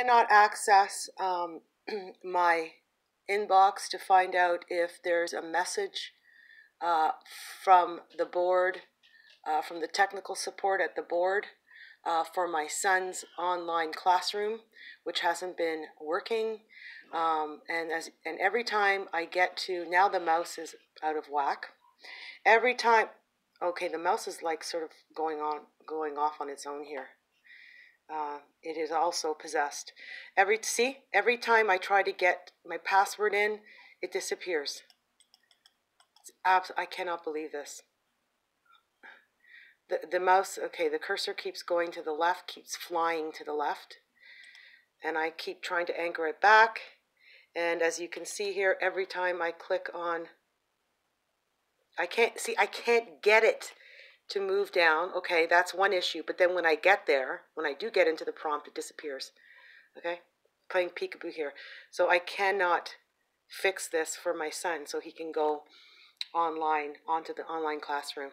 cannot access um, my inbox to find out if there's a message uh, from the board, uh, from the technical support at the board uh, for my son's online classroom, which hasn't been working. Um, and as and every time I get to now the mouse is out of whack. Every time, okay, the mouse is like sort of going on, going off on its own here. It is also possessed. Every see every time I try to get my password in, it disappears. Abs- I cannot believe this. The the mouse, okay, the cursor keeps going to the left, keeps flying to the left, and I keep trying to anchor it back. And as you can see here, every time I click on, I can't see, I can't get it to move down. Okay, that's one issue. But then when I get there, when I do get into the prompt, it disappears. Okay, playing peekaboo here. So I cannot fix this for my son so he can go online onto the online classroom.